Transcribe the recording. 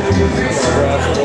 Scrap.